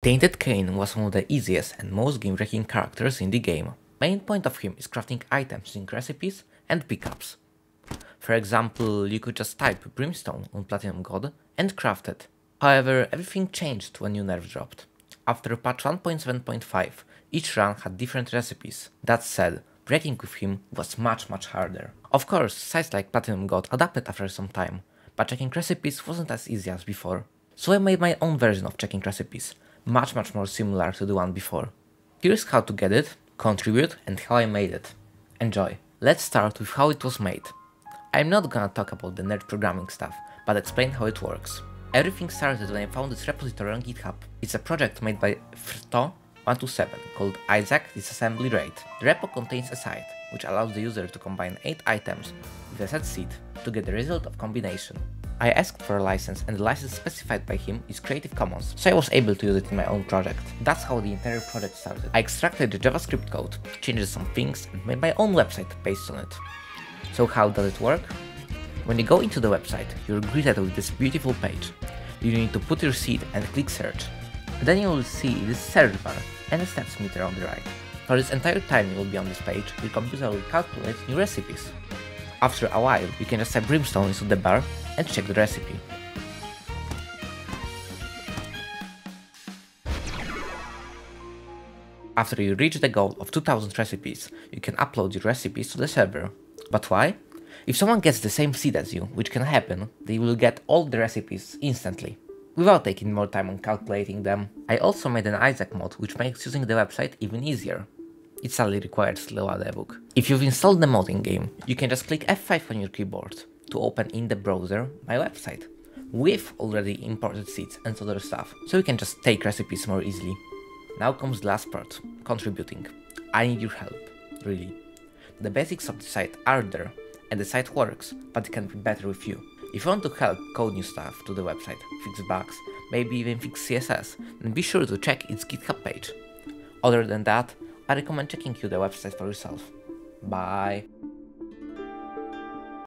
Tainted Cain was one of the easiest and most game-breaking characters in the game. Main point of him is crafting items in recipes and pickups. For example, you could just type Brimstone on Platinum God and craft it. However, everything changed when new nerf dropped. After patch 1.7.5, each run had different recipes. That said, breaking with him was much much harder. Of course, sites like Platinum God adapted after some time, but checking recipes wasn't as easy as before. So I made my own version of checking recipes, much much more similar to the one before. Here's how to get it, contribute and how I made it. Enjoy! Let's start with how it was made. I'm not gonna talk about the nerd programming stuff, but explain how it works. Everything started when I found this repository on GitHub. It's a project made by Frto127 called Isaac Disassembly Rate. The repo contains a site, which allows the user to combine 8 items with a set seed to get the result of combination. I asked for a license and the license specified by him is Creative Commons, so I was able to use it in my own project. That's how the entire project started. I extracted the JavaScript code, changed some things and made my own website based on it. So how does it work? When you go into the website, you're greeted with this beautiful page. You need to put your seed and click search. Then you will see this search bar and a steps meter on the right. For this entire time you will be on this page, your computer will calculate new recipes. After a while, you can just type brimstone into the bar and check the recipe. After you reach the goal of 2000 recipes, you can upload your recipes to the server. But why? If someone gets the same seed as you, which can happen, they will get all the recipes instantly, without taking more time on calculating them. I also made an Isaac mod which makes using the website even easier. It sadly requires Lua debug. If you've installed the mod in game, you can just click F5 on your keyboard to open in the browser my website, with already imported seeds and other stuff, so you can just take recipes more easily. Now comes the last part, contributing. I need your help, really. The basics of the site are there, and the site works, but it can be better with you. If you want to help code new stuff to the website, fix bugs, maybe even fix CSS, then be sure to check its GitHub page. Other than that, I recommend checking you the website for yourself. Bye!